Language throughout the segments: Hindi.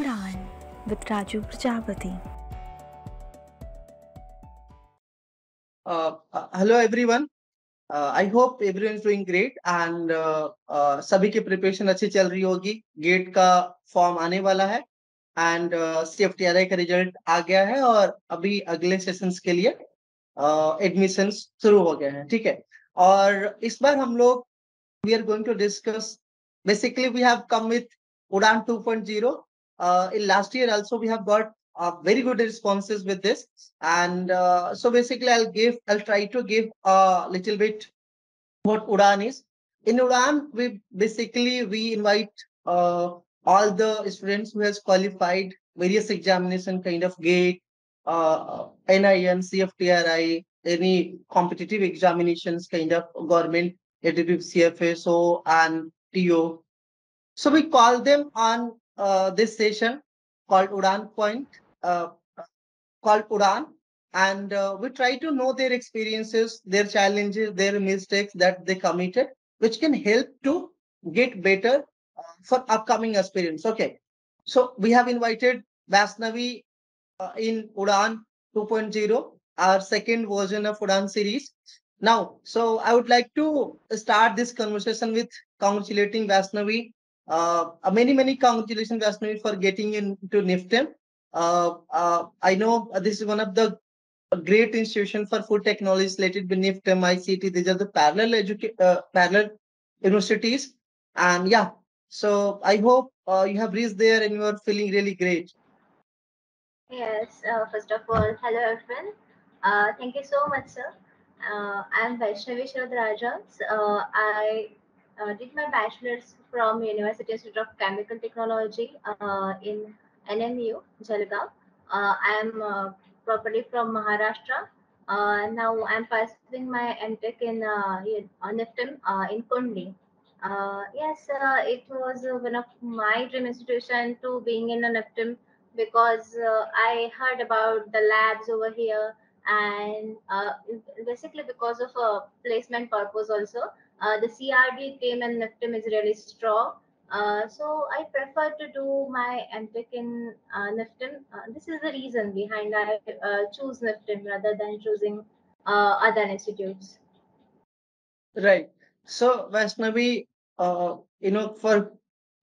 Udaan with Raju Prajapati hello everyone I hope everyone is doing great and सभी की प्रिपरेशन अच्छी चल रही होगी। गेट का फॉर्म आने वाला है एंड सीएफटीआरआई uh, का रिज़ल्ट आ गया है और अभी अगले सेशंस के लिए एडमिशन uh, शुरू हो गए हैं। ठीक है? और इस बार हम लोग we are going to discuss basically we have come with Udaan 2.0 uh, in last year also we have got uh, very good responses with this and uh, so basically i'll give i'll try to give a little bit what udan is in udan we basically we invite uh, all the students who has qualified various examination kind of gate uh, nin cftri any competitive examinations kind of government ADP, CFSO, and TO. So we call them on uh, this session called Udan Point, uh, called Udan, and uh, we try to know their experiences, their challenges, their mistakes that they committed, which can help to get better uh, for upcoming aspirants. Okay, so we have invited Vasnavi uh, in Udan 2.0, our second version of Udan series. Now, so I would like to start this conversation with congratulating Vasnavi. Uh, many, many congratulations, Vasnavi, for getting into NIFTEM. Uh, uh, I know this is one of the great institution for food technology related with NIFTEM, ICT. These are the parallel educa- uh, parallel universities. And yeah, so I hope uh, you have reached there and you are feeling really great. Yes, uh, first of all, hello everyone. Uh, thank you so much, sir. Uh, I'm Vaishnavi Shodhrajans. Uh, I uh, did my bachelor's from University Institute of Chemical Technology uh, in NMU, Jalgaon. Uh, I'm uh, properly from Maharashtra. Uh, now I'm pursuing my MTech in uh, in- uh, in Kundi. Yes, it was one of my dream institution to being in a NIFTEM because I heard about the labs over here and basically because of a placement purpose also the crd team and niftim is really strong. Uh, so i prefer to do my mtech in uh, niftim uh, this is the reason behind i uh, choose niftim rather than choosing uh, other institutes. Right. So Vaishnavi, uh, you know, for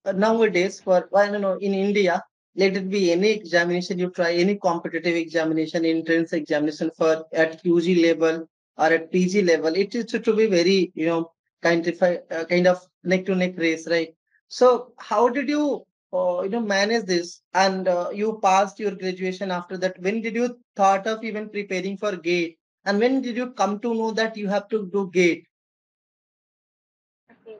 uh, nowadays, for I don't know, in India, let it be any examination you try, any competitive examination, entrance examination for at UG level or at PG level, it is to be very, you know, kind of uh, kind of neck to neck race, right? So how did you, uh, you know, manage this? And uh, you passed your graduation after that. When did you thought of even preparing for GATE? And when did you come to know that you have to do GATE? Okay.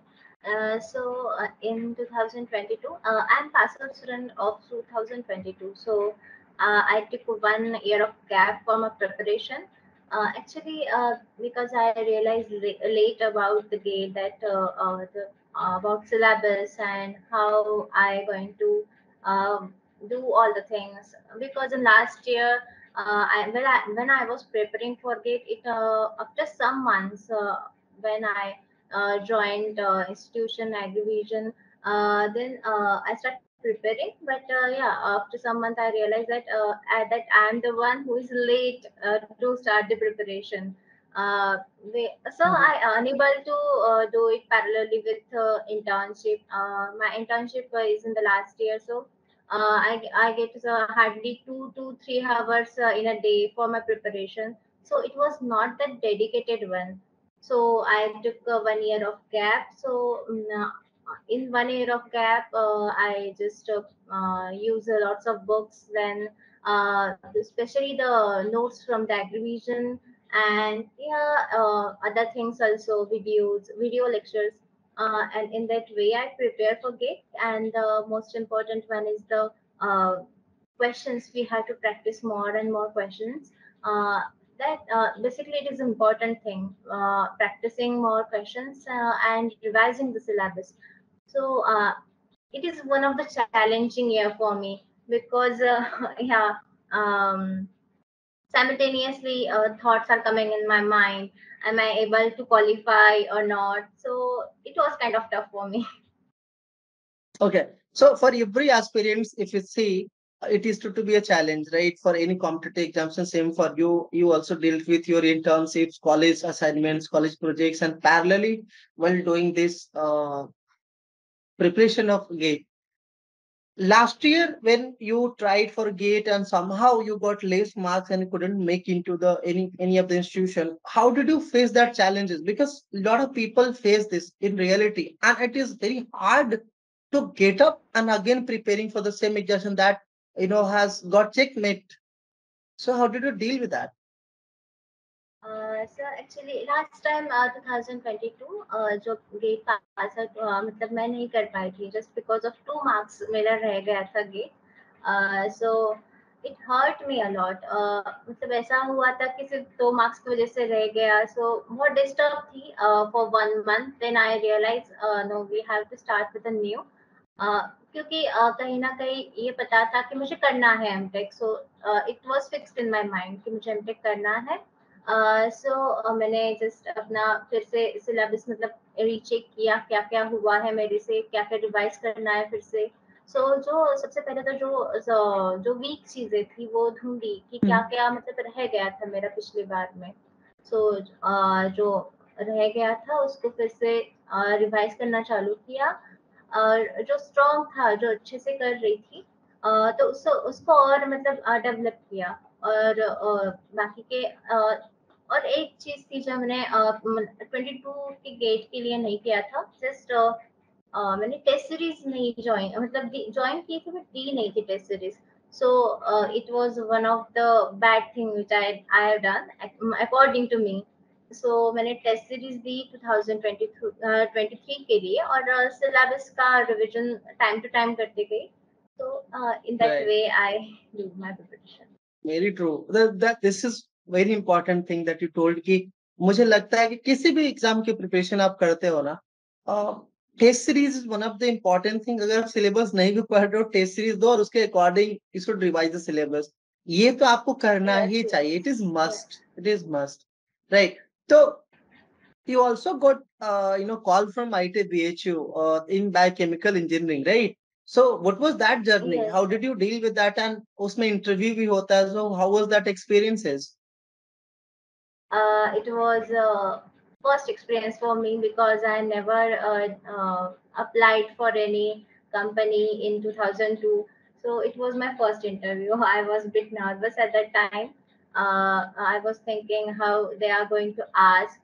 Uh, so uh, in 2022, uh, I'm pass out student of 2022. So uh, I took one year of gap for my preparation. Uh, actually, uh, because I realized la- late about the gate that uh, uh, the, uh, about syllabus and how I going to um, do all the things. Because in last year, uh, I, when I when I was preparing for gate, it after some months when I joined institution uh, then i started preparing but uh, yeah after some month i realized that uh, I, that i'm the one who is late uh, to start the preparation uh, we, so Mhm. i unable to uh, do it parallelly with uh, internship uh, my internship uh, is in the last year so uh, I, I get uh, hardly two to three hours uh, in a day for my preparation so it was not that dedicated one so I took one year of gap. So uh, in one year of gap, uh, I just uh, uh, use lots of books. Then uh, especially the notes from the revision and yeah, uh, other things also videos, video lectures. And in that way, I prepare for GATE. And the most important one is the questions. We have to practice more and more questions. That uh, basically it is important thing uh, practicing more questions uh, and revising the syllabus. So uh, it is one of the challenging year for me because uh, yeah um, simultaneously uh, thoughts are coming in my mind. Am i able to qualify or not? So it was kind of tough for me. Okay. So for every aspirants, if you see, it is to, to be a challenge, right? For any competitive and same for you. You also dealt with your internships, college assignments, college projects, and parallelly while doing this uh, preparation of GATE. Last year, when you tried for GATE and somehow you got less marks and couldn't make into the any any of the institution, how did you face that challenges? Because a lot of people face this in reality, and it is very hard to get up and again preparing for the same exam that you know has got checkmate so how did you deal with that uh, so actually last time uh, 2022 uh, जो गेट पास uh, मतलब मैं नहीं कर पाई थी just because of two marks मेरा रह गया था GATE so it hurt me a lot uh, मतलब ऐसा हुआ था कि सिर्फ दो मार्क्स की वजह से रह गया so बहुत डिस्टर्ब थी uh, for one month then I realized uh, no we have to start with a new क्योंकि कहीं ना कहीं ये पता था कि मुझे करना है M tech so it was fixed in my mind कि मुझे एम टेक करना है। सो uh, so, uh, मैंने जस्ट अपना फिर से सिलेबस मतलब रीचेक किया क्या क्या हुआ है मेरे से क्या क्या रिवाइज करना है फिर से। सो so, जो सबसे पहले तो जो जो वीक चीज़ें थी वो ढूंढी कि क्या हम्म। क्या मतलब रह गया था मेरा पिछली बार में। सो so, uh, जो रह गया था उसको फिर से रिवाइज करना चालू किया। जो स्ट्रॉन्ग था जो अच्छे से कर रही थी तो उसको उसको और मतलब डेवलप किया। और बाकी के और एक चीज़ थी जो मैंने ट्वेंटी टू के गेट के लिए नहीं किया था जस्ट मैंने टेस्ट सीरीज़ नहीं ज्वाइन मतलब ज्वाइन की थी बट दी नहीं थी test series so uh, it was one of the bad thing which I I have done according to me so so, मैंने टेस्ट सीरीज़ दी 2023 के लिए और सिलेबस का रिवीजन टाइम टू टाइम करते गई uh, in that right. way i do my preparation. Very true. That, that this is very important thing that you told कि मुझे लगता है कि किसी भी एग्ज़ाम की प्रिपरेशन आप करते हो ना test series is one of the important thing अगर आप सिलेबस नहीं भी पढ़ रहे हो टेस्ट सीरीज़ दो और उसके according you should revise the syllabus ये तो आपको करना ही चाहिए। It is must it is must right So you also got uh, you know call from ITBHU uh, in biochemical engineering, right? So what was that journey? Yes. How did you deal with that? And उसमें interview भी होता है. So how was that experiences? Uh, it was a first experience for me because I never uh, uh, applied for any company in 2002. So it was my first interview. I was a bit nervous at that time uh, I was thinking how they are going to ask.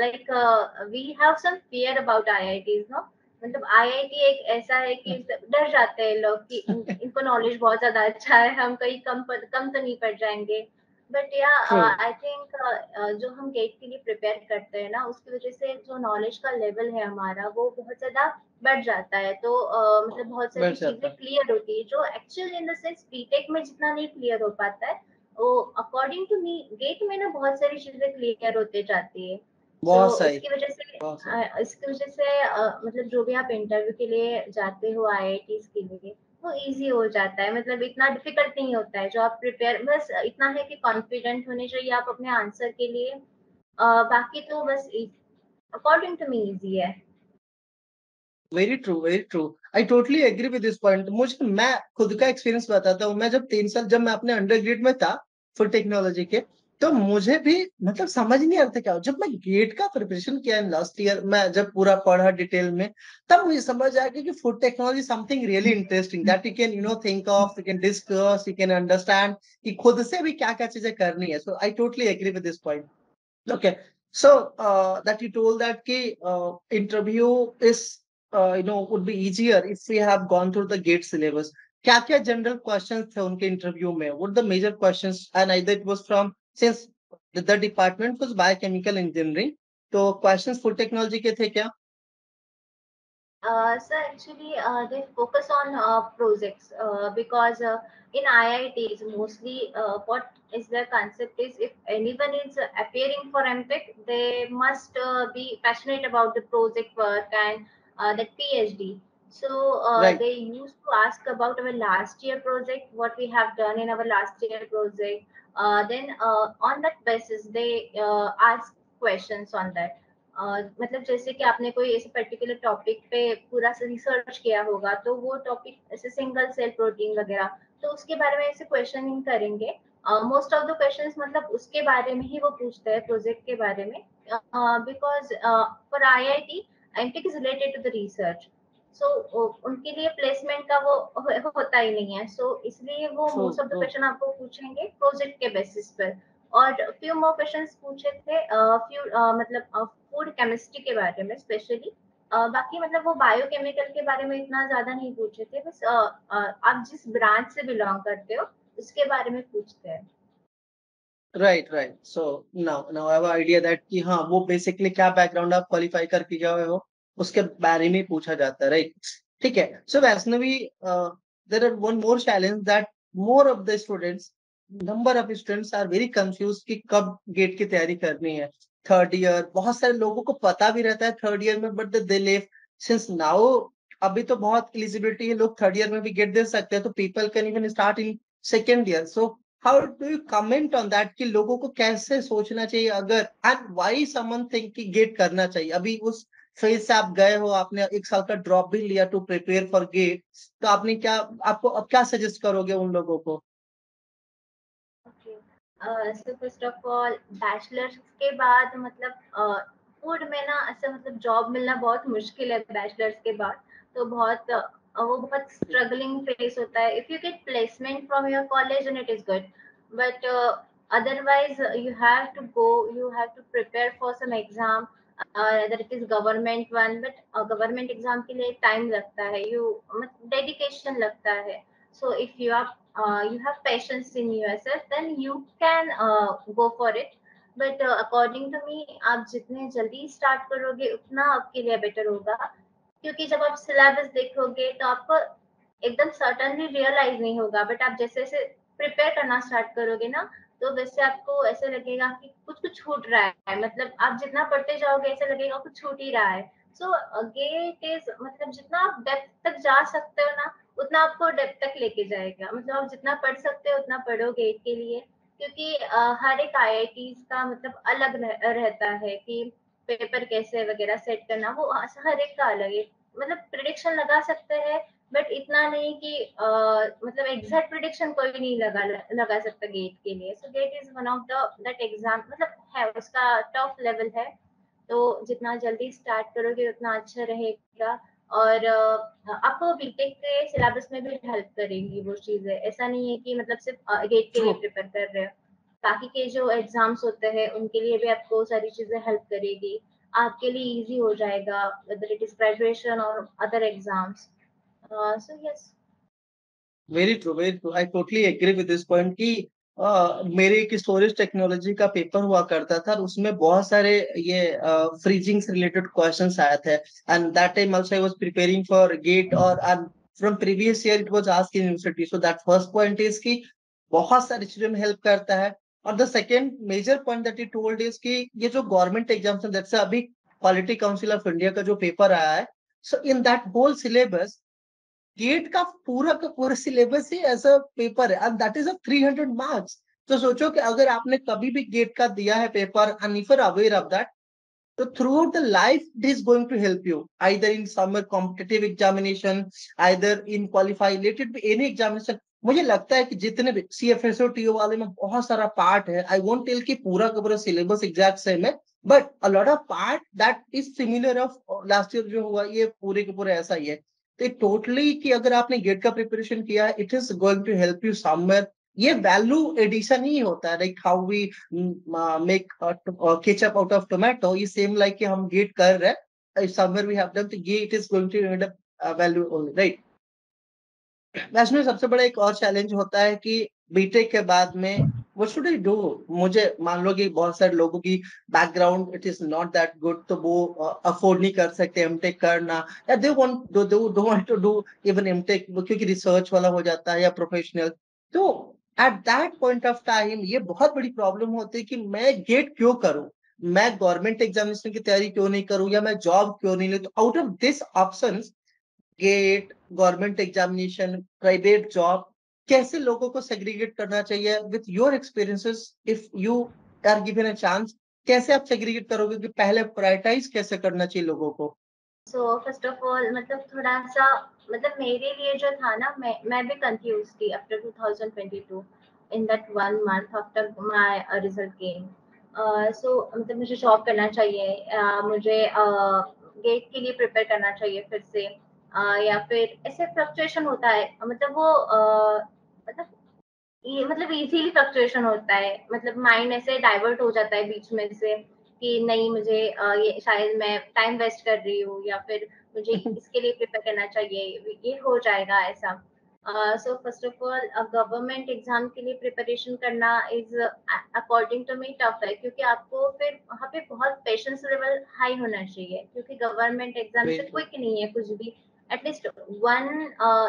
Like uh, we have some fear about IITs, no? मतलब आईआईटी एक ऐसा है कि डर जाते हैं लोग कि इनको नॉलेज बहुत ज़्यादा अच्छा है हम कहीं कम पर, कम तो नहीं पड़ जाएँगे बट या आई थिंक जो हम गेट के लिए प्रिपेयर करते हैं ना उसकी वजह से जो नॉलेज का लेवल है हमारा वो बहुत ज़्यादा बढ़ जाता है तो uh, मतलब बहुत सारी चीज़ें क्लियर होती है जो actual in the sense BTech में जितना नहीं क्लियर हो पाता है अकॉर्डिंग टू मी गेट में ना बहुत सारी चीज़ें क्लियर होते जाती है। बहुत तो सही इसकी वजह से इसकी वजह से मतलब जो भी आप इंटरव्यू के लिए जाते हो आईआईटीज के लिए वो इजी हो जाता है। मतलब इतना डिफ़िकल्ट नहीं होता है। जो आप प्रिपेयर बस इतना है कि कॉन्फिडेंट होने चाहिए आप अपने आंसर के लिए। uh, बाकी तो बस अकॉर्डिंग टू मी इजी है। Very true very true I totally agree with this point मुझे, मैं खुद का एक्सपीरियंस बताता हूँ। मैं जब तीन साल, जब मैं अपने अंडर ग्रेड में था फुल टेक्नोलॉजी के तो मुझे भी मतलब समझ नहीं आता क्या जब मैं गेट का प्रिपरेशन किया इन लास्ट ईयर मैं जब पूरा पढ़ा डिटेल में, तब मुझे समझ आ गया कि food technology something really interesting that you can you know think of you can discuss you can understand कि खुद से भी क्या क्या चीज़ें करनी है। So I totally agree with this point okay so that you told that कि interview is uh, you know would be easier if we have gone through the gate syllabus क्या क्या जनरल क्वेश्चंस थे उनके इंटरव्यू में what the major questions and either it was from since the department was biochemical engineering तो क्वेश्चंस फूड टेक्नोलॉजी के थे क्या Uh, so actually, uh, they focus on uh, projects uh, because uh, in IITs mostly uh, what is their concept is if anyone is appearing for MTech, they must uh, be passionate about the project work and uh, that PhD. So uh, right. they used to ask about our last year project, what we have done in our last year project. Uh, then uh, on that basis, they uh, ask questions on that. मतलब जैसे कि आपने कोई ऐसे पर्टिकुलर टॉपिक पे पूरा रिसर्च किया होगा तो वो टॉपिक ऐसे सिंगल सेल प्रोटीन वगैरह तो उसके बारे में ऐसे क्वेश्चनिंग करेंगे मोस्ट ऑफ़ द क्वेश्चंस मतलब उसके बारे में ही वो पूछते हैं प्रोजेक्ट के बारे में because for I I T MTech is related to the research so उनके लिए प्लेसमेंट का वो होता ही नहीं है। सो so, इसलिए वो मोस्ट ऑफ़ द क्वेश्चन आपको पूछेंगे प्रोजेक्ट के बेसिस पर। और फ्यू मोर क्वेश्चंस पूछे थे फ्यू uh, uh, मतलब फ़ूड uh, केमिस्ट्री के बारे में स्पेशली बाकी मतलब वो बायोकेमिकल के बारे में इतना ज़्यादा नहीं पूछे थे बस आप जिस ब्रांच से बिलोंग करते हो उसके बारे में पूछते हैं। Right right so now now I have idea that कि हाँ वो बेसिकली क्या बैकग्राउंड आप क्वालिफाई करके गए हो, उसके बारे में पूछा जाता है राइट ठीक है? So Vaishnavi there are one more challenge that more of the students number of students are very confuse कि कब गेट की तैयारी करनी है। थर्ड ईयर बहुत सारे लोगों को पता भी रहता है थर्ड ईयर में but they leave since now अभी तो बहुत एलिजिबिलिटी है, लोग थर्ड ईयर में भी गेट दे सकते हैं तो people can even start in second year so how do you comment on that कि लोगों को कैसे सोचना चाहिए? अगर एंड वाई समन थिंक कि गेट करना चाहिए? अभी उस फ़ेज़ से आप गए हो आपने एक साल का ड्रॉप भी लिया टू प्रिपेयर फॉर गेट तो आपने क्या आपको अब क्या सजेस्ट करोगे उन लोगों को? So first of all bachelors के बाद मतलब फ़ूड uh, में ना ऐसा मतलब जॉब मिलना बहुत मुश्किल है बैचलर्स के बाद तो बहुत वो बहुत स्ट्रगलिंग फेस होता है। If you get placement from your college and it is good but otherwise uh, you have to go you have to prepare for some exam other it is government one but government exam के लिए टाइम लगता है। यू डेडिकेशन लगता है। So if you are you have patience in yourself then you can go for it but according to me आप जितने जल्दी स्टार्ट करोगे उतना आपके लिए बेटर होगा। क्योंकि जब आप सिलेबस देखोगे तो आपको एकदम सर्टनली रियलाइज़ नहीं होगा। बट आप जैसे जैसे प्रिपेयर करना स्टार्ट करोगे ना तो वैसे आपको ऐसे लगेगा कि कुछ कुछ छूट रहा है। मतलब आप जितना पढ़ते जाओगे ऐसे लगेगा कुछ छूट ही रहा है। सो गेट इज़ मतलब जितना आप डेप्थ तक जा सकते हो ना उतना आपको डेप्थ तक लेके जाएगा। मतलब आप जितना पढ़ सकते हो उतना पढ़ो गेट के लिए। क्योंकि हर एक आईआईटी का मतलब अलग रह, रहता है कि पेपर कैसे वगैरह सेट करना वो हर एक का अलग है। मतलब प्रिडिक्शन लगा सकते हैं बट इतना नहीं कि uh, मतलब एग्जैक्ट प्रिडिक्शन कोई नहीं लगा लगा सकता गेट के लिए। So GATE is one of the that exam मतलब है उसका टफ लेवल है। तो जितना जल्दी स्टार्ट करोगे उतना अच्छा रहेगा। और आपको बीटेक के सिलेबस में भी हेल्प करेंगी वो चीज़ें। ऐसा नहीं है कि मतलब सिर्फ़ गेट के लिए प्रिपेयर कर रहे हो। बाकी के जो एग्ज़ाम्स होते हैं उनके लिए भी आपको सारी चीज़ें हेल्प करेगी। आपके लिए इजी हो जाएगा वेदर इट इज़ ग्रेजुएशन और other exams so yes. Very true, very true. I totally agree with this point कि uh, मेरे एक स्टोरेज टेक्नोलॉजी का पेपर हुआ करता था उसमें बहुत सारे ये फ्रीजिंग से रिलेटेड क्वेश्चंस आए थे। And that time also I was preparing for GATE और from previous year it was asked in university so that first point is कि बहुत सारे चीज़ों में हेल्प करता है। और the second major point that you told is कि ये जो गवर्नमेंट एग्ज़ाम्स हैं दैट्स अभी क्वालिटी काउंसिल ऑफ़ इंडिया का जो पेपर आया है so in that whole syllabus GATE का पूरा का पूरा सिलेबस ही ऐसा पेपर है and that is a 300 marks तो सोचो कि अगर आपने कभी भी गेट का दिया है paper and if aware of that तो throughout the life it is going to help you either in summer competitive examination either in qualify related any examination मुझे लगता है कि जितने भी C F S O T O वाले में बहुत सारा पार्ट है। आई वोंट टेल कि पूरा का पूरा सिलेबस एग्जैक्ट सेम है but a lot of part that is similar of last year जो हुआ, ये पूरे के पूरे ऐसा ही है। तो टोटली कि अगर आपने गेट का प्रिपरेशन किया है it is going to help you somewhere ये वैल्यू एडिशन ही होता है like how we make ketchup out of tomato ये सेम लाइक कि हम गेट कर रहे हैं समवेयर वी हैव डन तो ये it is going to end up value only right वैसे सबसे बड़ा एक और चैलेंज होता है कि बीटेक के बाद में वो शुड I do? मुझे, मान लो कि बहुत सारे लोगों की background it is not that good तो वो अफोर्ड नहीं कर सकते एमटेक करना। या they want to to do want to do even MTech क्योंकि रिसर्च वाला हो जाता है या प्रोफेशनल तो at that point of time ये बहुत बड़ी प्रॉब्लम होती है कि मैं गेट क्यों करूँ? मैं गवर्नमेंट एग्जामिनेशन की तैयारी क्यों नहीं करूँ? या मैं जॉब क्यों नहीं ले? तो out of this option GATE government examination private job कैसे लोगों को सेग्रीगेट करना चाहिए? With your experiences if you are given a chance कैसे आप सेग्रीगेट करोगे कि पहले प्रायोरिटाइज कैसे करना चाहिए लोगों को? सो फ़र्स्ट ऑफ़ ऑल मतलब थोड़ा सा मतलब मेरे लिए जो था ना मैं मैं भी कंफ्यूज थी after 2022 in that one month after my result came so मतलब मुझे जॉब करना चाहिए uh, मुझे गेट uh, के लिए प्रिपेयर करना चाहिए फिर से। या फिर ऐसे फ्लक्चुएशन होता है मतलब वो मतलब ये मतलब इजीली फ्लक्चुएशन होता है मतलब माइंड ऐसे डाइवर्ट हो जाता है बीच में से कि नहीं मुझे ये शायद मैं टाइम वेस्ट कर रही हूँ या फिर मुझे इसके लिए प्रिपेयर करना चाहिए ये हो जाएगा ऐसा। So first of all government exam के लिए प्रिपरेशन करना is according to me tough है क्योंकि आपको फिर वहाँ पे बहुत पेशेंस लेवल हाई होना चाहिए क्योंकि गवर्नमेंट एग्ज़ाम से क्विक नहीं है कुछ भी। एटलीस्ट वन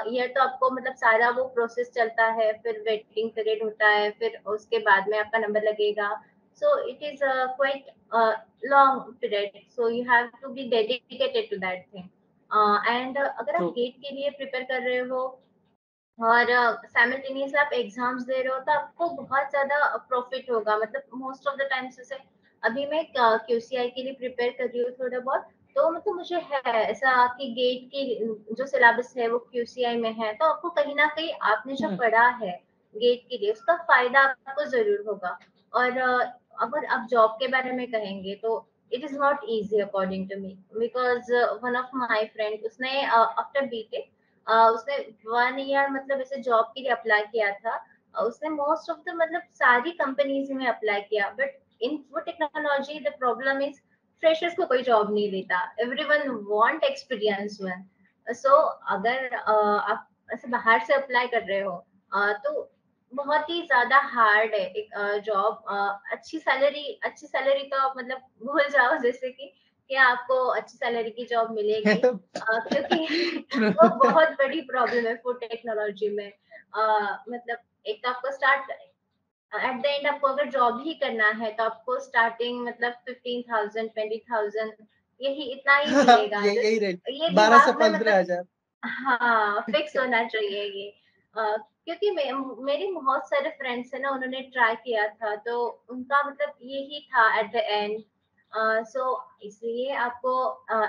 ईयर तो आपको मतलब सारा वो प्रोसेस चलता है फिर वेटिंग पीरियड होता है फिर उसके बाद में आपका नंबर लगेगा। So it is quite long period so you have to be dedicated to that thing and अगर आप गेट के लिए प्रिपेयर कर रहे हो और साइमल्टेनियसली uh, आप एग्ज़ाम्स दे रहे हो तो आपको बहुत ज़्यादा प्रॉफिट होगा। मतलब मोस्ट ऑफ़ द टाइम्स जैसे अभी मैं क्यूसीआई uh, के लिए प्रिपेयर कर रही हूँ थोड़ा बहुत तो मतलब मुझे है ऐसा कि गेट की जो सिलेबस है वो क्यूसीआई में है तो आपको कहीं ना कहीं आपने जो हम्म। पढ़ा है गेट के लिए उसका फ़ायदा आपको ज़रूर होगा और अगर आप जॉब के बारे में कहेंगे तो it is not easy according to me because one of my friend उसने आफ्टर बीटेक उसने वन ईयर मतलब ऐसे जॉब के लिए अप्लाई किया था उसने मोस्ट ऑफ़ द मतलब सारी कंपनीज़ में अप्लाई किया बट इन वो technology the problem is freshers को कोई जॉब नहीं देता। Everyone want experience one so अगर आप ऐसे बाहर से अप्लाई कर रहे हो तो बहुत ही ज़्यादा हार्ड है एक जॉब अच्छी सैलरी अच्छी सैलरी तो आप मतलब भूल जाओ जैसे कि कि आपको अच्छी सैलरी की जॉब मिलेगी। क्योंकि वो बहुत बड़ी प्रॉब्लम है फ़ूड टेक्नोलॉजी में। मतलब एक तो आपको स्टार्ट एट द एंड आपको अगर जॉब ही करना है तो आपको स्टार्टिंग मतलब फिफ्टीन थाउज़ेंड ट्वेंटी थाउज़ेंड यही इतना ही मिलेगा। ये, यही रेट बारह से पंद्रह मतलब हज़ार। हाँ फिक्स होना चाहिए ये। uh, क्योंकि मे, मेरी बहुत सारे फ्रेंड्स है ना उन्होंने ट्राई किया था तो उनका मतलब यही था एट द एंड सो इसलिए आपको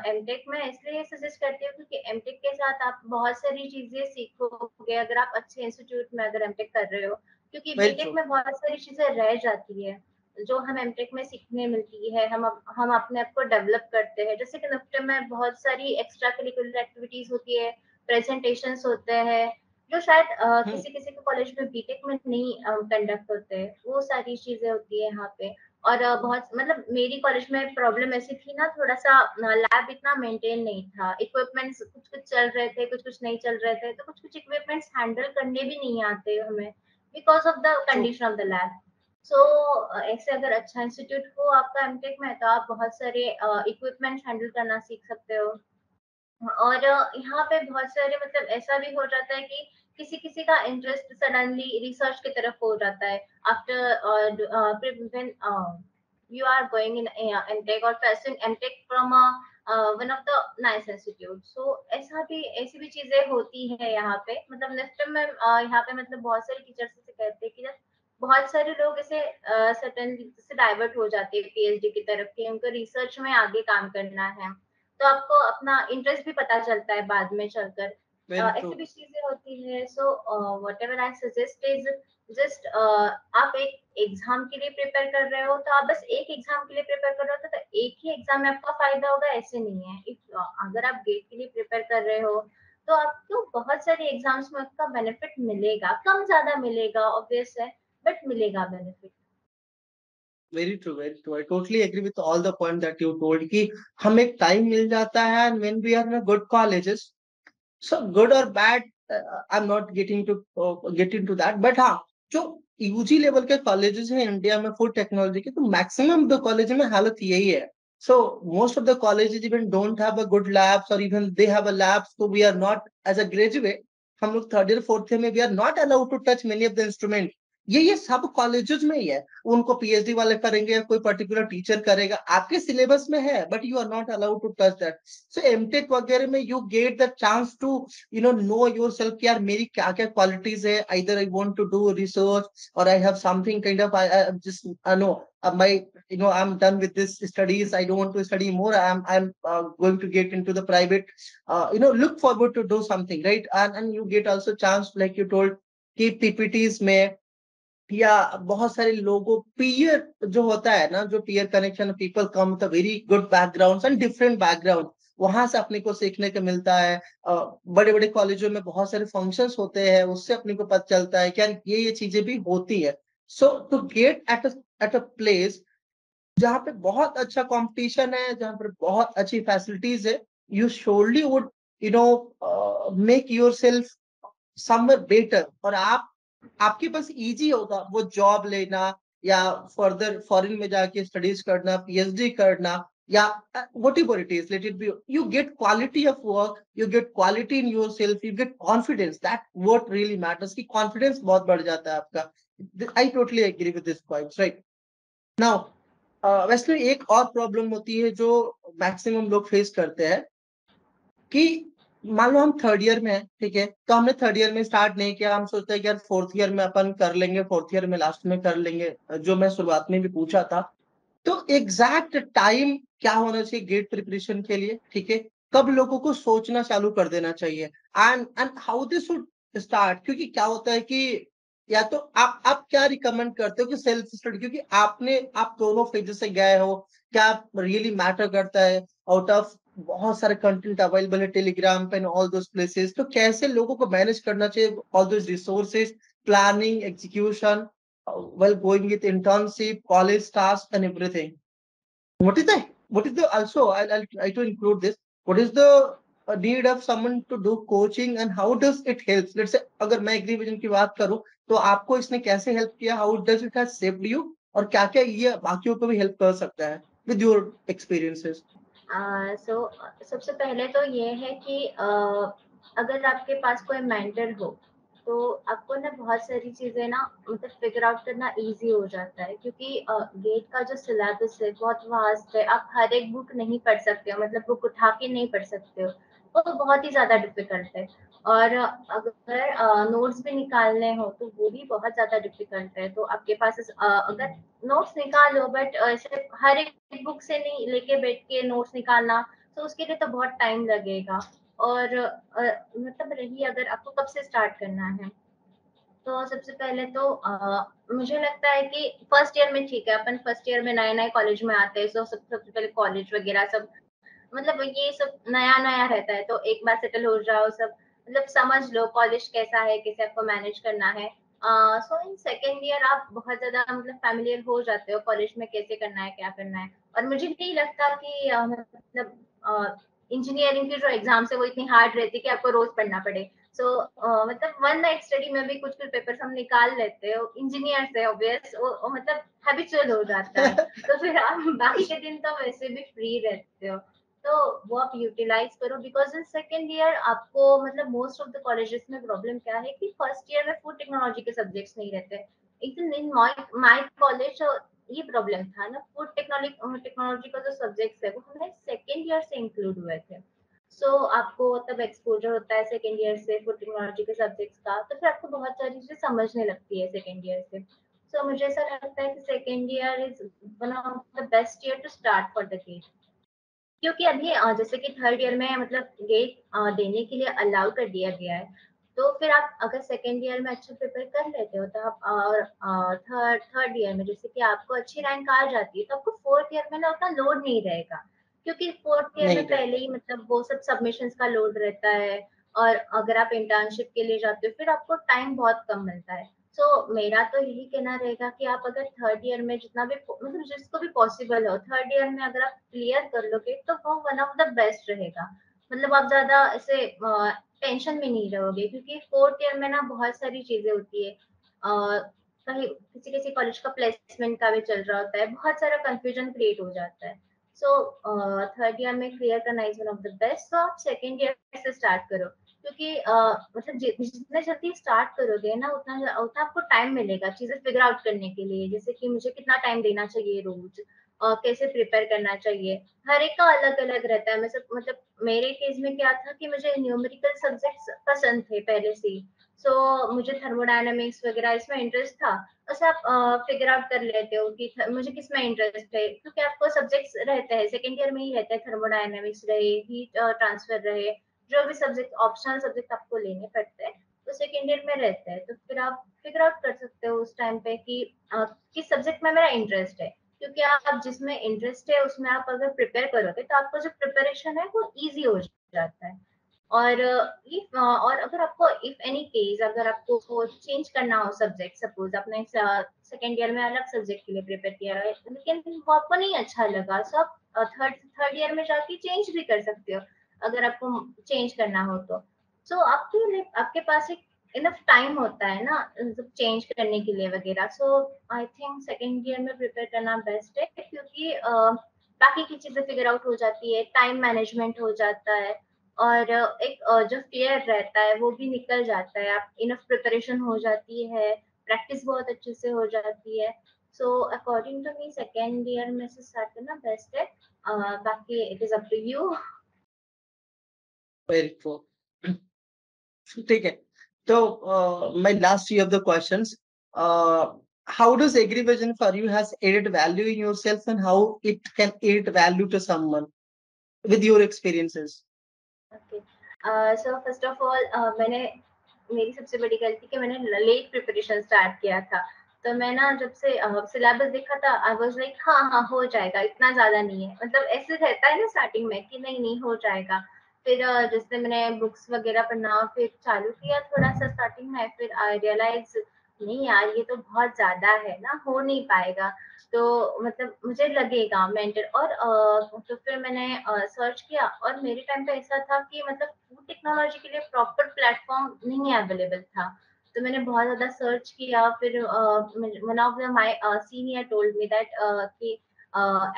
एमटेक uh, में इसलिए सजेस्ट करती हूँ क्योंकि एमटेक के साथ आप बहुत सारी चीज़ें सीखोगे अगर आप अच्छे इंस्टीट्यूट में अगर एमटेक कर रहे हो क्योंकि बीटेक में बहुत सारी चीज़ें रह जाती है जो हम एमटेक में सीखने मिलती है हम हम अपने आप को डेवलप करते हैं। जैसे कि नफ्टे में बहुत सारी एक्स्ट्रा करिकुलर एक्टिविटीज़ होती है प्रेजेंटेशन होते हैं जो शायद uh, किसी किसी के कॉलेज में बीटेक में नहीं कंडक्ट होते हैं। वो सारी चीज़ें होती है यहाँ पे। और uh, बहुत मतलब मेरी कॉलेज में प्रॉब्लम ऐसी थी ना थोड़ा सा लैब इतना मेंटेन नहीं था। इक्विपमेंट्स कुछ कुछ चल रहे थे कुछ कुछ नहीं चल रहे थे तो कुछ कुछ इक्विपमेंट्स हैंडल करने भी नहीं आते हमें। Because of the condition of the lab so ऐसे अगर अच्छा इंस्टीट्यूट हो आपका एमटेक में तो आप बहुत सारे इक्विपमेंट uh, हैंडल करना सीख सकते हो। और uh, यहाँ पे बहुत सारे मतलब ऐसा भी हो जाता है कि किसी किसी का इंटरेस्ट सडनली रिसर्च की तरफ़ हो जाता है। After you are going in MTech और MTech from one of the nice institute so ऐसा भी ऐसी भी चीज़ें होती है यहाँ पे। मतलब निफ्टम में uh, यहाँ पे मतलब बहुत सारे टीचर्स से कहते हैं कि जब बहुत सारे लोग ऐसे सर्टन से डाइवर्ट हो जाते हैं पीएचडी की तरफ़ कि उनको रिसर्च में आगे काम करना है। तो आपको अपना इंटरेस्ट भी पता चलता है बाद में चलकर। होती है so whatever I suggest is just आप एक एग्ज़ाम के लिए प्रिपेयर कर रहे हो तो आप बस एक एग्ज़ाम के लिए प्रिपेयर कर रहे हो तो, तो एक ही एग्ज़ाम में आपका फ़ायदा होगा ऐसे नहीं है। If, अगर आप गेट के लिए प्रिपेयर कर रहे हो तो आपको बहुत सारे एग्ज़ाम्स में आपका बेनिफिट मिलेगा कम ज़्यादा मिलेगा ऑब्वियस है बट मिलेगा benefit very true very true I totally agree all the point that you told कि हमें टाइम मिल जाता है and when we are in good colleges so good और bad I am not getting to get into that but हाँ जो यूजी लेवल के कॉलेजेस हैं इंडिया में फ़ूड टेक्नोलॉजी के तो मैक्सिमम द कॉलेज में हालत यही है। So, most of the colleges even don't have a good labs or even they have a lab so we are not, as a graduate, हम लोग थर्ड ईयर फोर्थ ईयर में we are not allowed to touch many of the instrument ये ये सब कॉलेजेस में ही है उनको पीएचडी वाले करेंगे कोई पर्टिकुलर टीचर करेगा आपके सिलेबस में है but you are not allowed to touch that so MTech वगैरह में you get the chance to you know know yourself यार मेरी क्या क्या क्वालिटीज है either I want to do research और I have something kind of I just know my you know i'm done with this studies i don't want to study more i'm i'm uh, going to get into the private uh, you know look forward to do something right and and you get also chance like you told कि पीपीटीज में या बहुत सारे लोगों पीयर जो होता है ना, जो peer connection people come with very good background and different background वहाँ से अपने को सीखने को मिलता है। बड़े बड़े कॉलेजों में बहुत सारे फ़ंक्शन होते हैं, उससे अपने को पता चलता है क्या ये ये चीज़ें भी होती है। So to get at at a place जहाँ पे बहुत अच्छा कंपटीशन है, जहाँ पर बहुत अच्छी फैसिलिटीज़ है you surely would you know make yourself somewhere better और आप आपके पास इजी होगा, वो जॉब लेना या फर्दर फॉरेन में जाके स्टडीज़ करना पीएचडी करना या whatever it is let it be you get quality of work you get quality in yourself you get confidence that what really matters की कॉन्फिडेंस बहुत बढ़ जाता है आपका। I totally agree with this point right now वैसे एक और प्रॉब्लम होती है जो मैक्सिमम लोग फेस करते हैं कि मान लो हम थर्ड ईयर में है, ठीक है? तो हमने थर्ड ईयर में स्टार्ट नहीं किया। हम सोचते हैं कि यार फोर्थ ईयर में अपन कर लेंगे फोर्थ ईयर में लास्ट में कर लेंगे, जो मैं शुरुआत में भी पूछा था। तो एग्जैक्ट टाइम क्या होना चाहिए गेट प्रिपरेशन के लिए, ठीक है? कब लोगों को सोचना चालू कर देना चाहिए। And and how this should start क्योंकि क्या होता है कि या तो आप आप क्या रिकमेंड करते हो कि सेल्फ स्टडी क्योंकि आपने, आप दोनों फेजेस से गए हो, क्या रियली मैटर करता है? आउट ऑफ़ बहुत सारे कंटेंट अवेलेबल है टेलीग्राम पे एंड ऑल दोस प्लेसेस तो कैसे लोगों को मैनेज करना चाहिए? All those resources planning execution well going with internship college task and everything what is what is the also I I to include this what is the need of someone to do coaching and how does it help let's say अगर मैं एग्री विजन की बात करूँ तो आपको इसने कैसे हेल्प किया? How does it has saved you और क्या-क्या ये बाकियों को भी हेल्प कर सकता है विद योर एक्सपीरियंसेस सो सबसे पहले तो ये है कि uh, अगर आपके पास कोई मेंटर हो तो आपको ना बहुत सारी चीज़ें ना मतलब फिगर आउट करना इजी हो जाता है क्योंकि गेट का जो सिलेबस है बहुत वास्ट है आप हर एक बुक नहीं पढ़ सकते हो मतलब बुक उठा के नहीं पढ़ सकते हो। वो बहुत ही ज़्यादा डिफ़िकल्ट है। और अगर नोट्स भी निकालने हो तो वो भी बहुत ज़्यादा डिफ़िकल्ट है। तो आपके पास अगर नोट्स निकालो बट ऐसे हर एक बुक से नहीं लेके बैठ के नोट्स निकालना तो उसके लिए तो बहुत टाइम लगेगा। और मतलब रही अगर आपको कब से स्टार्ट करना है तो सबसे पहले तो आ, मुझे लगता है कि फ़र्स्ट ईयर में ठीक है। अपन फ़र्स्ट ईयर में नए नए कॉलेज में आते हैं तो सबसे पहले कॉलेज वगैरह सब मतलब ये सब नया नया रहता है तो एक बार सेटल हो जाओ सब मतलब समझ लो कॉलेज कैसा है कैसे आपको मैनेज करना है। सो इन सेकेंड ईयर आप बहुत ज़्यादा मतलब फैमिलियर हो जाते हो कॉलेज में कैसे करना है क्या करना है। और मुझे नहीं लगता कि uh, मतलब इंजीनियरिंग की जो एग्ज़ाम्स है वो इतनी हार्ड रहती है कि आपको रोज पढ़ना पड़े। सो so, uh, मतलब वन नाइट स्टडी में भी कुछ कुछ पेपर्स हम निकाल लेते हो इंजीनियर से ऑब्वियस वो, मतलब हैबिचुअल हो जाता है। तो फिर आप बाकी के दिन तो वैसे भी फ्री रहते हो। तो वो आप यूटिलाइज करो बिकॉज़ इन सेकेंड ईयर आपको मतलब मोस्ट ऑफ़ द कॉलेजेस में प्रॉब्लम क्या है कि फ़र्स्ट ईयर में फ़ूड टेक्नोलॉजी के सब्जेक्ट्स नहीं रहते एक दिन इन माय कॉलेज ये प्रॉब्लम था ना फ़ूड टेक्नोलॉजी टेक्नोलॉजी का जो सब्जेक्ट है वो हमें सेकेंड ईयर से इंक्लूड हुए थे। सो so, आपको तब एक्सपोजर होता है सेकेंड ईयर से फ़ूड टेक्नोलॉजी के सब्जेक्ट्स का तो फिर आपको बहुत सारी चीज़ें समझने लगती है सेकेंड ईयर से। सो so, मुझे ऐसा लगता है कि second year is one of the best year to start for the GATE क्योंकि अभी जैसे कि थर्ड ईयर में मतलब गेट देने के लिए अलाउ कर दिया गया है। तो फिर आप अगर सेकेंड ईयर में अच्छा प्रिपेयर कर लेते हो तो आप और थर्ड थर्ड ईयर में जैसे कि आपको अच्छी रैंक आ जाती है तो आपको फोर्थ ईयर में ना उतना लोड नहीं रहेगा। क्योंकि फोर्थ ईयर में पहले ही मतलब वो सब सबमिशन का लोड रहता है और अगर आप इंटर्नशिप के लिए जाते हो फिर आपको टाइम बहुत कम मिलता है। सो so, मेरा तो यही कहना रहेगा कि आप अगर थर्ड ईयर में जितना भी मतलब जिसको भी पॉसिबल हो थर्ड ईयर में अगर आप क्लियर कर लोगे तो वो वन ऑफ़ द बेस्ट रहेगा। मतलब आप ज़्यादा ऐसे टेंशन में नहीं रहोगे क्योंकि फोर्थ ईयर में ना बहुत सारी चीज़ें होती है। कहीं किसी किसी कॉलेज का प्लेसमेंट का भी चल रहा होता है बहुत सारा कंफ्यूजन क्रिएट हो जाता है। सो थर्ड ईयर में क्लियर करना is one of the best so आप सेकेंड ईयर से स्टार्ट करो। क्योंकि मतलब जितने जल्दी स्टार्ट करोगे ना उतना उतना आपको टाइम मिलेगा चीज़ें फिगर आउट करने के लिए। जैसे कि मुझे कितना टाइम देना चाहिए रोज uh, कैसे प्रिपेयर करना चाहिए। हर एक का अलग अलग रहता है। मतलब मतलब मेरे केस में क्या था कि मुझे न्यूमेरिकल सब्जेक्ट्स पसंद थे पहले से सो so, मुझे थर्मोडायनामिक्स वगैरह इसमें इंटरेस्ट था। बस आप फिगर आउट कर लेते हो कि मुझे किसमें इंटरेस्ट है। क्योंकि आपको सब्जेक्ट्स रहते हैं। सेकेंड ईयर में ही रहते हैं। थर्मोडायनामिक्स रहे हीट ट्रांसफ़र रहे। जो भी सब्जेक्ट ऑप्शनल सब्जेक्ट आपको लेने पड़ते हैं तो सेकेंड ईयर में रहते हैं। तो फिर आप फिगर आउट कर सकते हो उस टाइम पे कि किस सब्जेक्ट में मेरा इंटरेस्ट है। क्योंकि आप जिसमें इंटरेस्ट है, उसमें आप अगर प्रिपेयर करोगे तो आपका जो प्रिपरेशन है, वो इजी हो जाता है। और इफ़ और अगर आपको इफ़ एनी केस अगर आपको चेंज करना हो सब्जेक्ट सपोज़ आपने सेकेंड ईयर में अलग सब्जेक्ट के लिए प्रिपेयर किया है, लेकिन वो आपको नहीं अच्छा लगा सो आप थर्ड थर्ड ईयर में जाके चेंज भी कर सकते हो। अगर आपको चेंज करना हो तो। सो so, आपके आपके पास एक इनफ टाइम होता है ना चेंज करने के लिए वगैरह। So I think second year में प्रिपेयर करना बेस्ट है क्योंकि बाकी की चीज़ें फिगर आउट हो जाती है टाइम मैनेजमेंट हो जाता है और एक जो फियर रहता है वो भी निकल जाता है। आप इनफ प्रिपरेशन हो जाती है प्रैक्टिस बहुत अच्छे से हो जाती है। So according to me second year में से स्टार्ट करना बेस्ट है। बाकी it is up to you very ठीक है। तो my last you of the questions how does Agrivision for you has added value in yourself and how it can add value to someone with your experiences okay first of all मैंने, मेरी सबसे बड़ी गलती कि मैंने लेट प्रिपरेशन स्टार्ट किया था। तो मैं ना जब से uh, सिलेबस देखा था आई वाज लाइक हाँ हाँ हो जाएगा, इतना ज़्यादा नहीं है। मतलब ऐसे रहता है ना स्टार्टिंग में कि नहीं नहीं, हो जाएगा। फिर जैसे मैंने बुक्स वगैरह पढ़ना फिर चालू किया थोड़ा सा स्टार्टिंग में, फिर आई रियलाइज़ नहीं यार, ये तो बहुत ज़्यादा है ना, हो नहीं पाएगा। तो मतलब मुझे लगेगा मेंटर और तो फिर मैंने सर्च किया और मेरे टाइम पे ऐसा था कि मतलब फ़ूड टेक्नोलॉजी के लिए प्रॉपर प्लेटफॉर्म नहीं अवेलेबल था। तो मैंने बहुत ज़्यादा सर्च किया, फिर one of my senior told me that कि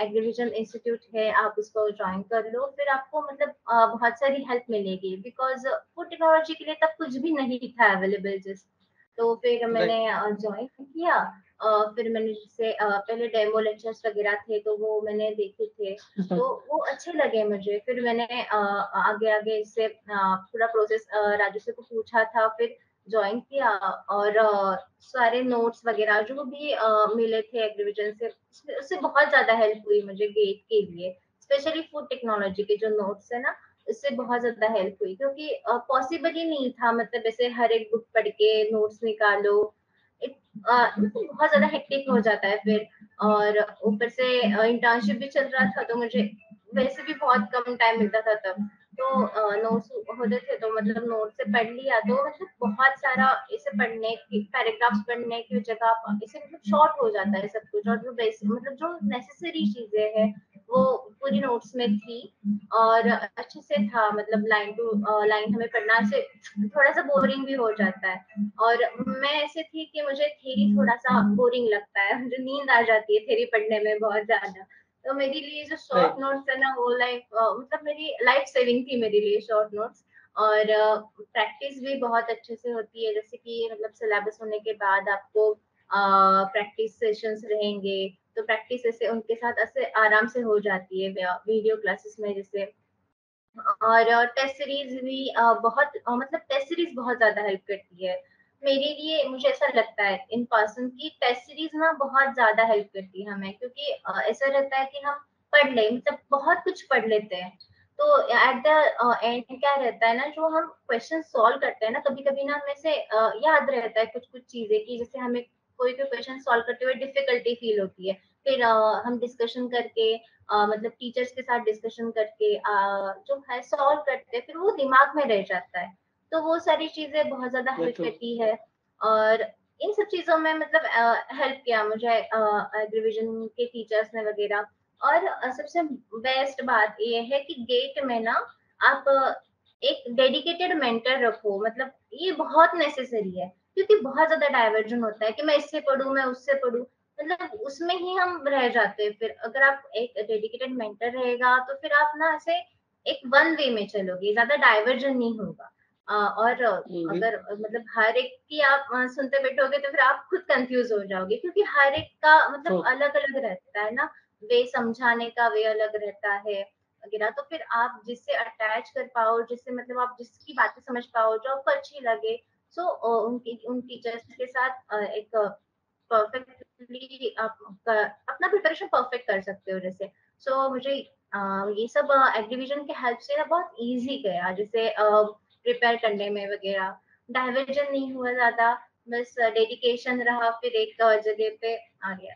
एग्रीविजन इंस्टीट्यूट है आप उसको ज्वाइन कर लो फिर आपको मतलब uh, बहुत सारी हेल्प मिलेगी बिकॉज़ फ़ूड टेक्नोलॉजी के लिए तब कुछ भी नहीं था अवेलेबल जिस तो फिर मैंने ज्वाइन किया। फिर मैंने जैसे पहले डेमो लेक्चर्स वगैरह थे तो वो मैंने देखे थे। तो वो अच्छे लगे मुझे। फिर मैंने आगे आगे इससे पूरा प्रोसेस राजू से को पूछा था फिर ज्वाइन किया और सारे नोट्स वगैरह जो भी मिले थे एग्रीविजन से उससे बहुत ज़्यादा हेल्प हुई मुझे गेट के लिए। स्पेशली फ़ूड टेक्नोलॉजी के जो नोट्स है ना, उससे बहुत ज़्यादा हेल्प हुई क्योंकि पॉसिबल ही नहीं था मतलब ऐसे हर एक बुक पढ़ के नोट्स निकालो मतलब बहुत ज़्यादा हेक्टिक हो जाता है फिर। और ऊपर से इंटर्नशिप भी चल रहा था तो मुझे, वैसे भी बहुत कम टाइम मिलता था तब। तो नोट्स होते थे? तो मतलब नोट से पढ़ लिया तो मतलब बहुत सारा इसे पढ़ने की पैराग्राफ्स पढ़ने की जगह इसे मतलब शॉर्ट हो जाता है सब कुछ और जो मतलब जो नेसेसरी चीज़ें हैं, वो पूरी नोट्स में थी और अच्छे से था मतलब लाइन टू लाइन हमें पढ़ना से थोड़ा सा बोरिंग भी हो जाता है। और मैं ऐसे थी कि मुझे थेरी थोड़ा सा बोरिंग लगता है, मुझे नींद आ जाती है थेरी पढ़ने में बहुत ज़्यादा। तो मेरे लिए जो शॉर्ट नोट्स है ना वो लाइक मतलब मेरी लाइफ सेविंग थी मेरे लिए शॉर्ट नोट्स और प्रैक्टिस भी बहुत अच्छे से होती है। जैसे कि मतलब सिलेबस होने के बाद आपको प्रैक्टिस सेशंस रहेंगे तो प्रैक्टिस ऐसे उनके साथ ऐसे आराम से हो जाती है वीडियो क्लासेस में जैसे। और टेस्ट सीरीज़ भी बहुत मतलब टेस्ट सीरीज़ बहुत ज़्यादा हेल्प करती है। मेरे लिए मुझे ऐसा लगता है इन पर्सन की टेस्ट सीरीज़ ना बहुत ज़्यादा हेल्प करती है हमें क्योंकि ऐसा रहता है कि हम पढ़ ले मतलब बहुत कुछ पढ़ लेते हैं। तो एट द एंड क्या रहता है ना जो हम क्वेश्चन सॉल्व करते हैं ना कभी कभी ना हमें से याद रहता है कुछ कुछ चीज़ें की जैसे हमें कोई भी क्वेश्चन सॉल्व करते हुए डिफिकल्टी फील होती है। फिर uh, हम डिस्कशन करके uh, मतलब टीचर्स के साथ डिस्कशन करके uh, जो है सॉल्व करते हैं फिर वो दिमाग में रह जाता है। तो वो सारी चीज़ें बहुत ज़्यादा हेल्प करती है। और इन सब चीज़ों में मतलब हेल्प किया मुझे एग्रीविजन के टीचर्स ने वगैरह। और सबसे बेस्ट बात ये है कि गेट में ना आप एक डेडिकेटेड मेंटर रखो। मतलब ये बहुत नेसेसरी है क्योंकि बहुत ज़्यादा डाइवर्जन होता है कि मैं इससे पढ़ू मैं उससे पढ़ू। मतलब उसमें ही हम रह जाते हैं। फिर अगर आप एक डेडिकेटेड मेंटर रहेगा तो फिर आप ना ऐसे एक वन वे में चलोगे ज़्यादा डाइवर्जन नहीं होगा। और अगर मतलब हर एक की आप सुनते बैठोगे तो फिर आप खुद कंफ्यूज हो जाओगे क्योंकि हर एक का मतलब अलग अलग रहता है ना। वे समझाने का वे अलग रहता है वगैरह तो फिर आप जिससे अटैच कर पाओ जिससे मतलब आप जिसकी बातें समझ पाओ जो आपको अच्छी लगे सो so, उनकी उन टीचर्स के साथ एक परफेक्टली आप अपना प्रिपरेशन परफेक्ट कर सकते हो जैसे। सो so, मुझे ये सब एग्रीविजन के हेल्प से ना बहुत इजी गया जैसे प्रिपेयर करने में वगैरह। डाइवर्जन नहीं हुआ ज़्यादा, बस डेडिकेशन रहा, फिर एक जगह पे आ गया।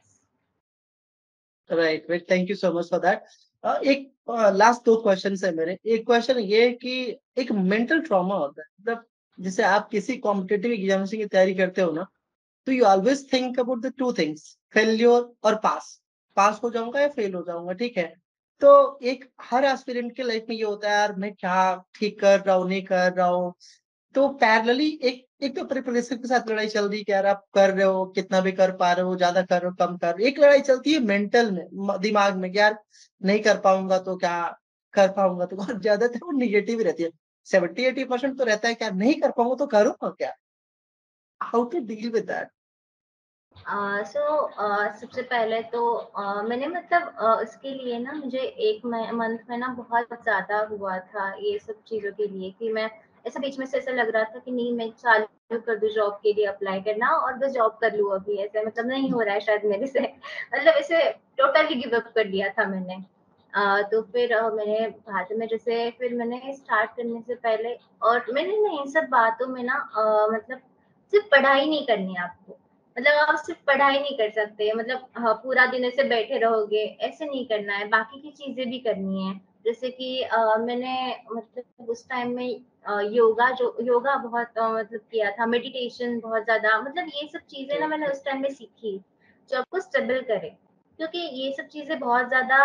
Right right thank you so much for that एक लास्ट दो क्वेश्चन है मेरे। एक क्वेश्चन ये है कि एक मेंटल ट्रॉमा होता है। मतलब जैसे आप किसी कॉम्पिटेटिव एग्जामिनेशन की तैयारी करते हो ना तो you always think about the two things failure और पास पास हो जाऊँगा या फेल हो जाऊँगा, ठीक है? तो एक, हर एस्पिरेंट के लाइफ में ये होता है, यार, मैं क्या ठीक कर रहा हूँ, नहीं कर रहा हूँ? तो पैरेलली एक एक तो प्रिपरेशन के साथ लड़ाई चल रही है यार, आप कर रहे हो, कितना भी कर पा रहे हो, ज़्यादा कर रहे हो, कम कर रहे हो। एक लड़ाई चलती है मेंटल में दिमाग में यार, नहीं कर पाऊँगा तो क्या कर पाऊँगा? तो बहुत ज़्यादातर वो निगेटिव रहती है। सेवेंटी एटी परसेंट तो रहता है क्या नहीं कर पाऊँगा तो करूँगा क्या? How to deal with that so सबसे पहले तो uh, मैंने मतलब uh, उसके लिए ना मुझे एक मंथ में ना बहुत ज़्यादा हुआ था ये सब चीज़ों के लिए कि मैं ऐसा बीच में से ऐसा लग रहा था कि नहीं मैं चालू कर दू जॉब के लिए अप्लाई करना और बस जॉब कर लू अभी ऐसे मतलब नहीं हो रहा है शायद मेरे से। मतलब ऐसे टोटली गिव अप कर दिया था मैंने। uh, तो फिर uh, मैंने बाद में जैसे फिर मैंने स्टार्ट करने से पहले और मैंने ना इन सब बातों में ना uh, मतलब सिर्फ़ पढ़ाई नहीं करनी आपको। मतलब आप सिर्फ़ पढ़ाई नहीं कर सकते मतलब हाँ, पूरा दिन ऐसे बैठे रहोगे ऐसे नहीं करना है बाकी की चीज़ें भी करनी है। जैसे कि आ, मैंने मतलब उस टाइम में आ, योगा जो योगा बहुत आ, मतलब किया था मेडिटेशन बहुत ज़्यादा मतलब ये सब चीज़ें ना मैंने उस टाइम में सीखी जो आपको स्टेबल करे। क्योंकि ये सब चीज़ें बहुत ज़्यादा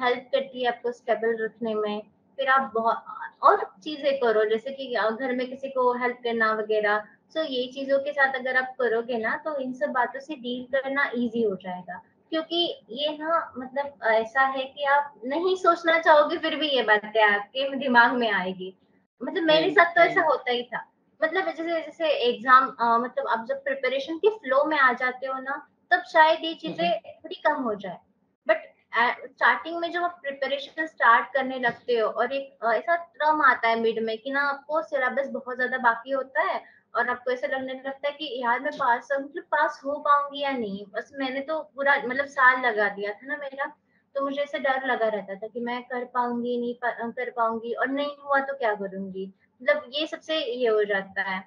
हेल्प करती है आपको स्टेबल रखने में। फिर आप बहुत और चीज़ें करो जैसे कि घर में किसी को हेल्प करना वगैरह सो ये चीज़ों के साथ अगर आप करोगे ना तो इन सब बातों से डील करना इजी हो जाएगा। क्योंकि ये ना मतलब ऐसा है कि आप नहीं सोचना चाहोगे फिर भी ये बातें आपके दिमाग में आएगी। मतलब मेरे साथ तो ऐसा होता ही था। मतलब जैसे जैसे एग्ज़ाम मतलब आप जब प्रिपरेशन के फ्लो में आ जाते हो ना तब शायद ये चीज़ें थोड़ी कम हो जाए। बट स्टार्टिंग में जब आप प्रिपरेशन स्टार्ट करने लगते हो और एक ऐसा क्रम आता है मिड में कि ना आपको सिलेबस बहुत ज़्यादा बाकी होता है और आपको ऐसा लगने लगता है कि यार मैं पास मतलब पास हो पाऊँगी या नहीं? बस मैंने तो पूरा मतलब साल लगा दिया था ना मेरा तो मुझे ऐसे डर लगा रहता था कि मैं कर पाऊँगी नहीं पा, कर पाऊँगी और नहीं हुआ तो क्या करूँगी? मतलब ये सबसे ये हो जाता है।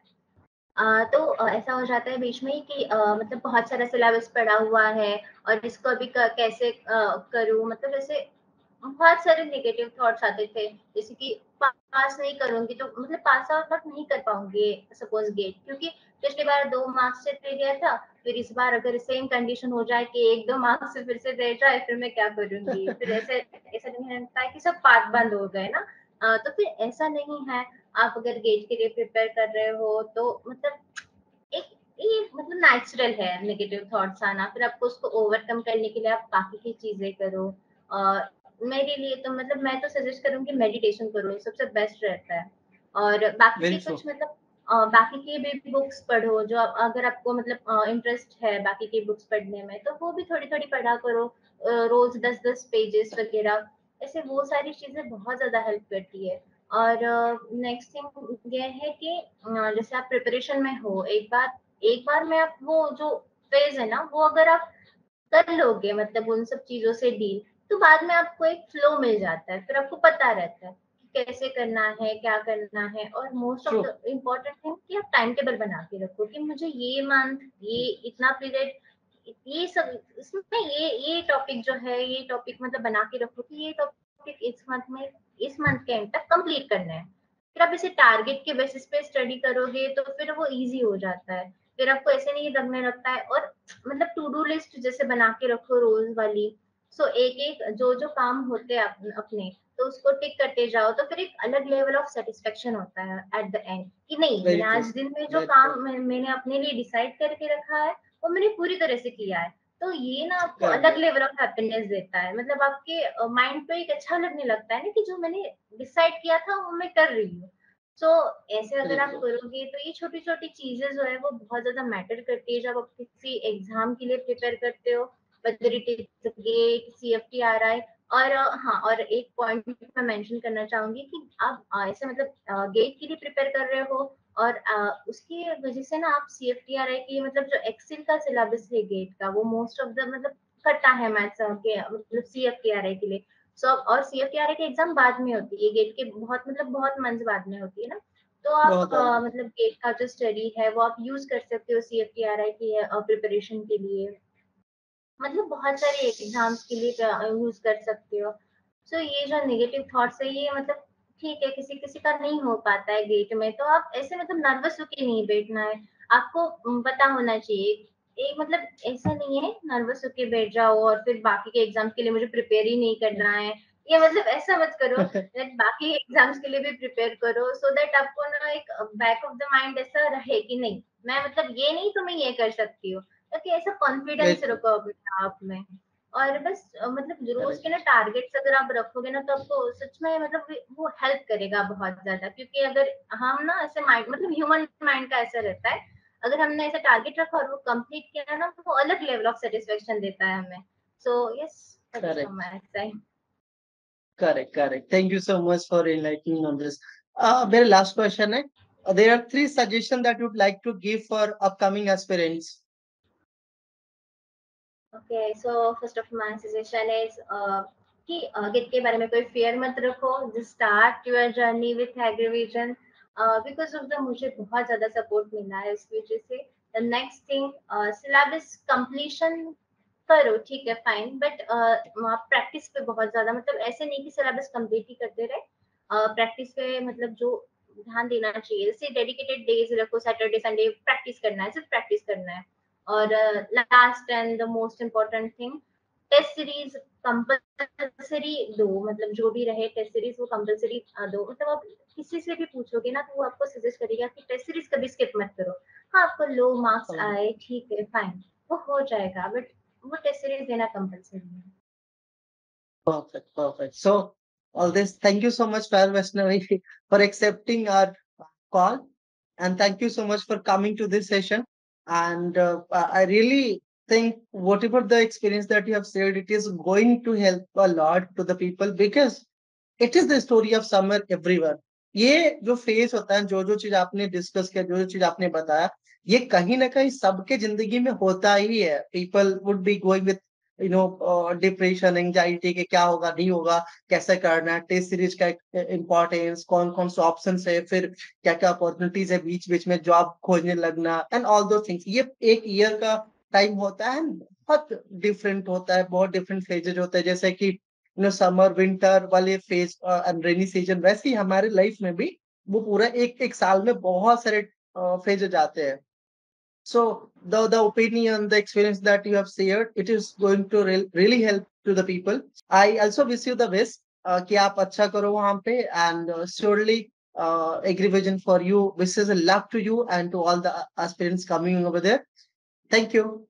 आ, तो ऐसा हो जाता है बीच में ही कि आ, मतलब बहुत सारा सिलेबस पड़ा हुआ है और इसको अभी कैसे करूँ? मतलब जैसे बहुत सारे नेगेटिव थॉट्स आते थे जैसे कि पास नहीं करूँगी तो मतलब पास आउट तक नहीं कर पाऊँगी सपोज़ गेट क्योंकि पिछली बार दो मार्क्स से दे गया था फिर इस बार अगर सेम कंडीशन हो जाए कि एक दो मार्क्स से फिर से दे जाए फिर मैं क्या करूँगी? फिर ऐसे ऐसा नहीं लगता है कि सब पाठ बंद हो गए ना। आ, तो फिर ऐसा नहीं है आप अगर गेट के लिए प्रिपेयर कर रहे हो तो मतलब एक ये मतलब नेचुरल है नेगेटिव थॉट्स आना फिर आपको उसको ओवरकम करने के लिए आप बाकी की चीज़ें करो। मेरे लिए तो मतलब मैं तो सजेस्ट करूँगी मेडिटेशन करो ये सबसे बेस्ट रहता है। और बाकी के कुछ मतलब बाकी के भी बुक्स पढ़ो जो अगर आपको मतलब इंटरेस्ट है बाकी की बुक्स पढ़ने में तो वो भी थोड़ी थोड़ी पढ़ा करो रोज दस दस पेजेस वगैरह ऐसे वो सारी चीज़ें बहुत ज़्यादा हेल्प करती है। और नेक्स्ट थिंग ये है कि जैसे आप प्रिपरेशन में हो एक बार एक बार में आप वो जो फ़ेज़ है ना वो अगर आप कर लोगे मतलब उन सब चीज़ों से डील तो बाद में आपको एक फ्लो मिल जाता है फिर आपको पता रहता है कि कैसे करना है क्या करना है और most of the important thing कि आप टाइम टेबल बना के रखो कि मुझे ये मंथ ये इतना पीरियड ये सब इसमें ये ये टॉपिक जो है ये टॉपिक मतलब बना के रखो कि ये टॉपिक इस मंथ में इस मंथ के एंड तक कंप्लीट करना है। फिर आप इसे टारगेट के बेसिस पे स्टडी करोगे तो फिर वो इजी हो जाता है। फिर आपको ऐसे नहीं लगने लगता है और मतलब टू डू लिस्ट जैसे बना के रखो रोज वाली सो so, एक एक जो जो काम होते हैं अपने तो उसको टिक करते जाओ तो फिर एक अलग लेवल ऑफ़ सेटिस्फेक्शन होता है एट द एंड कि नहीं मैंने आज दिन में जो काम मैंने अपने लिए डिसाइड करके रखा है वो मैंने पूरी तरह से किया है। तो ये ना आपको अलग लेवल ऑफ़ हैप्पीनेस देता है। मतलब आपके माइंड पे एक अच्छा लगने लगता है ना कि जो मैंने डिसाइड किया था वो मैं कर रही हूँ। सो so, ऐसे अगर आप करोगे तो ये छोटी छोटी चीज़ें जो है वो बहुत ज़्यादा मैटर करती है जब आप किसी एग्ज़ाम के लिए प्रिपेयर करते हो। It is GATE C F T और हाँ और एक पॉइंट मैं मेंशन करना चाहूँगी कि आप ऐसे मतलब गेट के लिए प्रिपेयर कर रहे हो और उसकी वजह से ना आप C F T R I की मतलब जो एक्सेल का सिलेबस है गेट का वो मोस्ट ऑफ़ द मतलब कटा है मैथ्स के मतलब C F T R I के लिए। सो so, और C F T R I की एग्ज़ाम बाद में होती है गेट के बहुत मतलब बहुत मंथ बाद में होती है ना। तो आप आ, मतलब गेट का जो स्टडी है वो आप यूज़ कर सकते हो C F T R I की प्रिपरेशन के लिए। मतलब बहुत सारे एग्ज़ाम्स के लिए यूज़ कर सकते हो। सो so, ये जो नेगेटिव थॉट्स है ये मतलब ठीक है किसी किसी का नहीं हो पाता है गेट में तो आप ऐसे मतलब नर्वस होके नहीं बैठना है। आपको पता होना चाहिए एक मतलब ऐसा नहीं है नर्वस होके बैठ जाओ और फिर बाकी के एग्ज़ाम्स के लिए मुझे प्रिपेयर ही नहीं करना है। ये मतलब ऐसा मत करो बाकी एग्ज़ाम्स के लिए भी प्रिपेयर करो सो so दैट आपको ना एक बैक ऑफ़ द माइंड ऐसा रहे कि नहीं मैं मतलब ये नहीं तो मैं ये कर सकती हूँ। ताकि ऐसा कॉन्फिडेंस रखो अपने आप में। और बस मतलब रोज के ना टारगेट्स अगर आप रखोगे ना तो आपको सच में मतलब वो हेल्प करेगा बहुत ज़्यादा। क्योंकि अगर हम ना ऐसे माइंड मतलब ह्यूमन माइंड का ऐसा रहता है अगर हमने ऐसा टारगेट रखा और वो कंप्लीट किया ना तो वो अलग लेवल ऑफ़ सेटिस्फेक्शन देता है हमें। So yes correct. Correct thank you so much for enlightening on this मेरा लास्ट क्वेश्चन है। There are three suggestions that you'd like to give for upcoming aspirants. So first of my suggestion is uh, कि गेट के बारे में कोई फियर मत रखो just start your journey with Agrivision because of the मुझे बहुत ज़्यादा सपोर्ट मिला है इस वजह से। The next thing syllabus completion करो ठीक है फाइन बट प्रैक्टिस पे बहुत ज़्यादा मतलब ऐसे नहीं कि सिलेबस कंप्लीट ही करते रहे। प्रैक्टिस uh, पे मतलब जो ध्यान देना चाहिए जैसे डेडिकेटेड डेज़ रखो सैटरडे संडे प्रैक्टिस करना है सिर्फ़ प्रैक्टिस करना है। और last and the most important thing test series compulsory दो मतलब जो भी रहे टेस्ट सीरीज़ वो कंपल्सरी दो मतलब आप किसी से भी पूछोगे ना तो वो आपको सजेस्ट करेगा कि टेस्ट सीरीज़ कभी स्किप मत करो हाँ आपको लो मार्क्स आए ठीक है फाइन वो हो जाएगा बट वो टेस्ट सीरीज़ देना कंपल्सरी है Perfect, perfect. So, all this, thank you so much, Fair Vaishnavi, for accepting our call. And thank you so much for coming to this session. And uh, i really think whatever the experience that you have shared it is going to help a lot to the people because it is the story of summer everywhere. ये जो फेस होता है जो जो चीज़ आपने डिस्कस किया जो जो चीज़ आपने बताया ये कहीं ना कहीं सबके ज़िंदगी में होता ही है people would be going with you know depression anxiety के क्या होगा नहीं होगा कैसे करना है टेस्ट सीरीज़ का इम्पोर्टेंस कौन कौन से ऑप्शन है फिर क्या क्या अपॉर्चुनिटीज़ है बीच बीच में जॉब खोजने लगना एंड ऑल दो थिंग्स ये एक ईयर का टाइम होता है बहुत डिफरेंट होता है बहुत डिफरेंट फेजेज होते हैं जैसे कि यू नो समर विंटर वाले फ़ेज़ एंड रेनी सीज़न वैसे ही हमारे लाइफ में भी वो पूरा एक एक साल में बहुत सारे फेजेज uh, आते हैं। So the, the opinion, the experience that you have shared, it is going to re really help to the people. I also wish you the best uh, कि आप अच्छा करो वहाँ पे and uh, surely uh, AgriVision for you wishes a luck to you and to all the aspirants coming over there. Thank you.